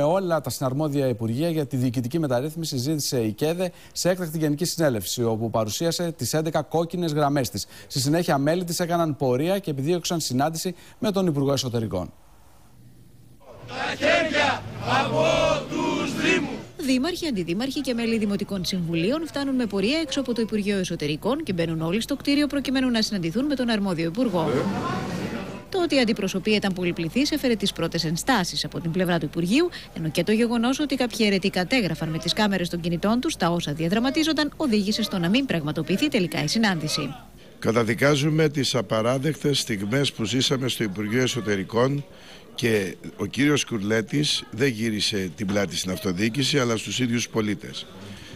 Με όλα τα συναρμόδια υπουργεία για τη διοικητική μεταρρύθμιση ζήτησε η ΚΕΔΕ σε έκτακτη γενική συνέλευση, όπου παρουσίασε τις 11 κόκκινες γραμμές της. Στη συνέχεια, μέλη της έκαναν πορεία και επιδίωξαν συνάντηση με τον Υπουργό Εσωτερικών. Τα χέρια από τους Δήμους. Δήμαρχοι, αντιδήμαρχοι και μέλη δημοτικών συμβουλίων φτάνουν με πορεία έξω από το Υπουργείο Εσωτερικών και μπαίνουν όλοι στο κτίριο προκειμένου να συναντηθούν με τον αρμόδιο Υπουργό. Το ότι η αντιπροσωπεία ήταν πολυπληθής έφερε τις πρώτες ενστάσεις από την πλευρά του Υπουργείου, ενώ και το γεγονός ότι κάποιοι αιρετοί κατέγραφαν με τις κάμερες των κινητών τους τα όσα διαδραματίζονταν οδήγησε στο να μην πραγματοποιηθεί τελικά η συνάντηση. Καταδικάζουμε τις απαράδεκτες στιγμές που ζήσαμε στο Υπουργείο Εσωτερικών και ο κύριος Κουρλέτης δεν γύρισε την πλάτη στην αυτοδιοίκηση αλλά στους ίδιους πολίτες.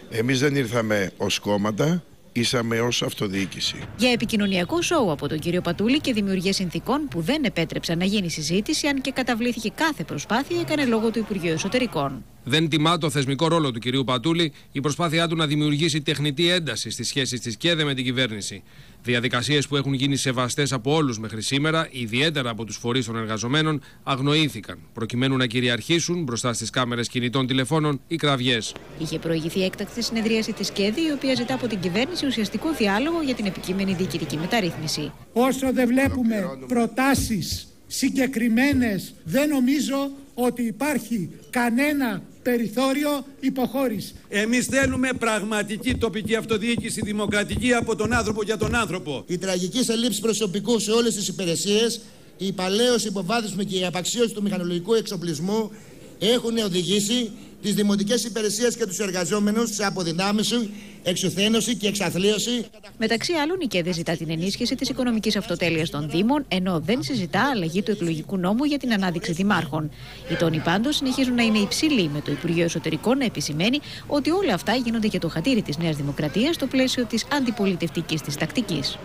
Εμείς δεν ήρθαμε ως κόμματα, ήσαμε ως αυτοδιοίκηση. Για επικοινωνιακό σοου από τον κύριο Πατούλη και δημιουργία συνθήκων που δεν επέτρεψαν να γίνει συζήτηση, αν και καταβλήθηκε κάθε προσπάθεια, έκανε λόγο του Υπουργείου Εσωτερικών. Δεν τιμά το θεσμικό ρόλο του κυρίου Πατούλη η προσπάθειά του να δημιουργήσει τεχνητή ένταση στις σχέσεις της ΚΕΔΕ με την κυβέρνηση. Διαδικασίες που έχουν γίνει σεβαστές από όλους μέχρι σήμερα, ιδιαίτερα από τους φορείς των εργαζομένων, αγνοήθηκαν, προκειμένου να κυριαρχήσουν μπροστά στις κάμερες κινητών τηλεφώνων οι κραυγές. Είχε προηγηθεί έκτακτη συνεδρίαση της ΚΕΔΕ, η οποία ζητά από την κυβέρνηση ουσιαστικό διάλογο για την επικείμενη διοικητική μεταρρύθμιση. Όσο δεν βλέπουμε προτάσεις συγκεκριμένες, δεν νομίζω ότι υπάρχει κανένα περιθώριο υποχώρησης. Εμείς θέλουμε πραγματική τοπική αυτοδιοίκηση δημοκρατική από τον άνθρωπο για τον άνθρωπο. Η τραγική ελλείψη προσωπικού σε όλες τις υπηρεσίες, η παλαίωση υποβάθμιση και η απαξίωση του μηχανολογικού εξοπλισμού έχουν οδηγήσει τις δημοτικές υπηρεσίες και τους εργαζόμενους σε αποδυνάμωση, εξουθένωση και εξαθλίωση. Μεταξύ άλλων, η ΚΕΔΕ ζητά την ενίσχυση της οικονομικής αυτοτέλειας των Δήμων, ενώ δεν συζητά αλλαγή του εκλογικού νόμου για την ανάδειξη δημάρχων. Οι τόνοι πάντως συνεχίζουν να είναι υψηλοί, με το Υπουργείο Εσωτερικών να επισημαίνει ότι όλα αυτά γίνονται για το χατήρι της Νέας Δημοκρατίας στο πλαίσιο της αντιπολιτευτικής της τακτικής.